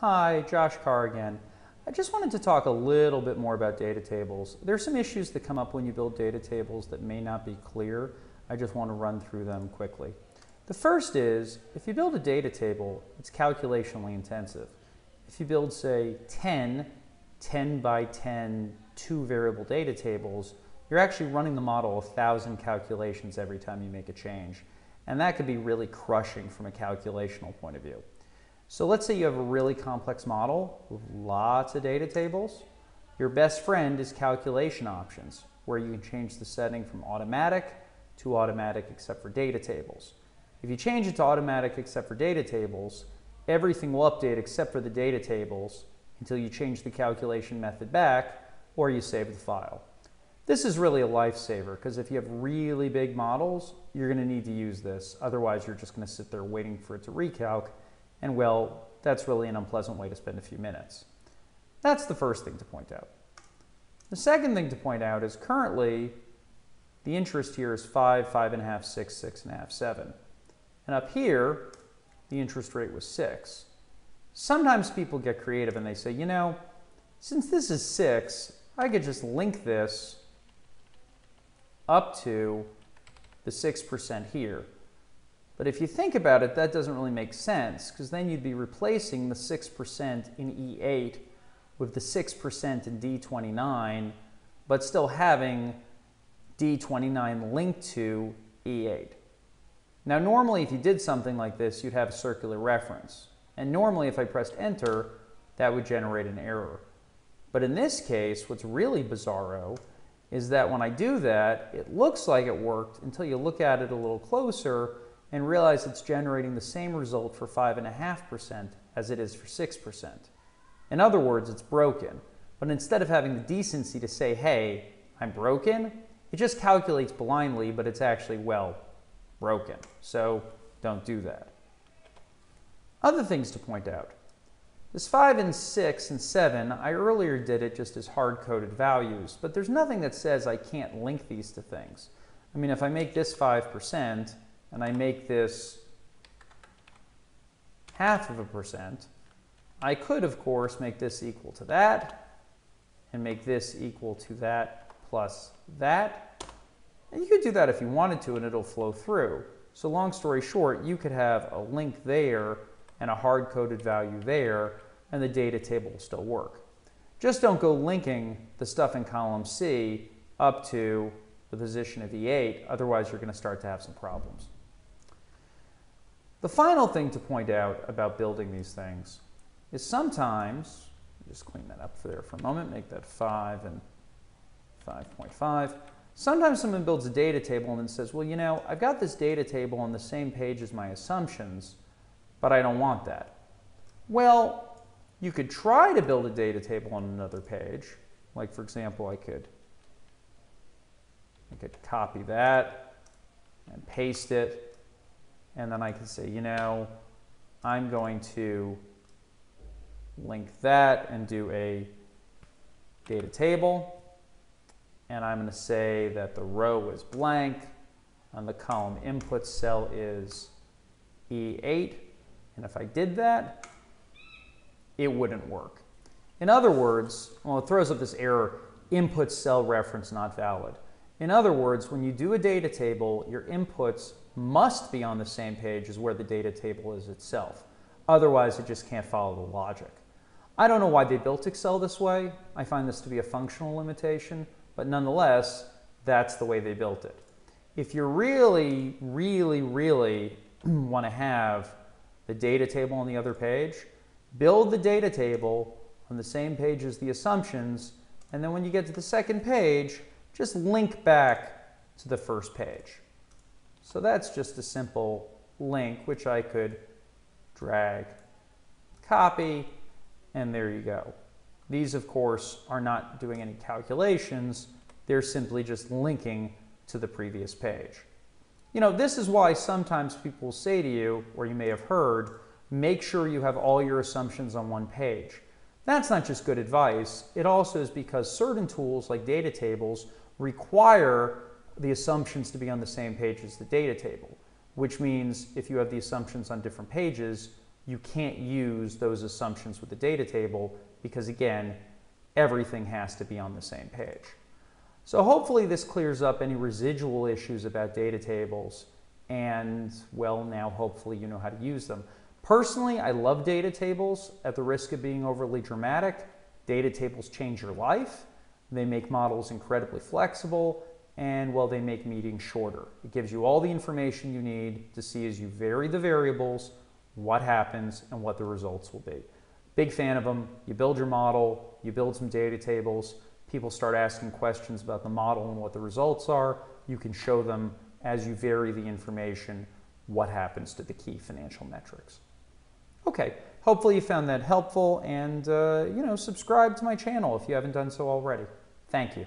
Hi, Josh Kahr again. I just wanted to talk a little bit more about data tables. There are some issues that come up when you build data tables that may not be clear. I just want to run through them quickly. The first is, if you build a data table, it's calculationally intensive. If you build, say, 10 10 by 10 two variable data tables, you're actually running the model a thousand calculations every time you make a change. And that could be really crushing from a calculational point of view. So let's say you have a really complex model with lots of data tables. Your best friend is calculation options, where you can change the setting from automatic to automatic except for data tables. If you change it to automatic except for data tables, everything will update except for the data tables until you change the calculation method back or you save the file. This is really a lifesaver because if you have really big models, you're going to need to use this. Otherwise, you're just going to sit there waiting for it to recalc. And well, that's really an unpleasant way to spend a few minutes. That's the first thing to point out. The second thing to point out is currently the interest here is 5, 5.5, 6, 6.5, 7. And up here, the interest rate was 6. Sometimes people get creative and they say, you know, since this is 6, I could just link this up to the 6% here. But if you think about it, that doesn't really make sense because then you'd be replacing the 6% in E8 with the 6% in D29, but still having D29 linked to E8. Now normally if you did something like this, you'd have a circular reference. And normally if I pressed enter, that would generate an error. But in this case, what's really bizarro is that when I do that, it looks like it worked until you look at it a little closer and realize it's generating the same result for 5.5% as it is for 6%. In other words, it's broken. But instead of having the decency to say, hey, I'm broken, it just calculates blindly, but it's actually, well, broken. So don't do that. Other things to point out. This 5 and 6 and 7, I earlier did it just as hard-coded values, but there's nothing that says I can't link these to things. I mean, if I make this 5% and I make this half of a percent, I could, of course, make this equal to that and make this equal to that plus that. And you could do that if you wanted to and it'll flow through. So long story short, you could have a link there and a hard-coded value there, and the data table will still work. Just don't go linking the stuff in column C up to the position of E8, otherwise you're going to start to have some problems. The final thing to point out about building these things is sometimes, just clean that up for there for a moment, make that 5 and 5.5. Sometimes someone builds a data table and then says, well, you know, I've got this data table on the same page as my assumptions, but I don't want that. Well, you could try to build a data table on another page. Like for example, I could, I could copy that and paste it. And then I can say, you know, I'm going to link that and do a data table. And I'm going to say that the row is blank and the column input cell is E8 and if I did that, it wouldn't work. In other words, well, it throws up this error, input cell reference not valid. In other words, when you do a data table, your inputs must be on the same page as where the data table is itself. Otherwise, it just can't follow the logic. I don't know why they built Excel this way. I find this to be a functional limitation, but nonetheless, that's the way they built it. If you really, really, really want to have the data table on the other page, build the data table on the same page as the assumptions, and then when you get to the second page, just link back to the first page. So that's just a simple link, which I could drag, copy, and there you go. These, of course, are not doing any calculations. They're simply just linking to the previous page. You know, this is why sometimes people say to you, or you may have heard, make sure you have all your assumptions on one page. That's not just good advice. It also is because certain tools like data tables require the assumptions to be on the same page as the data table, which means if you have the assumptions on different pages, you can't use those assumptions with the data table because again, everything has to be on the same page. So hopefully this clears up any residual issues about data tables and well now hopefully you know how to use them. Personally, I love data tables at the risk of being overly dramatic. Data tables change your life. They make models incredibly flexible and well, they make meetings shorter. It gives you all the information you need to see as you vary the variables, what happens and what the results will be. Big fan of them. You build your model, you build some data tables, people start asking questions about the model and what the results are. You can show them as you vary the information what happens to the key financial metrics. Okay, hopefully you found that helpful and uh, you know subscribe to my channel if you haven't done so already. Thank you.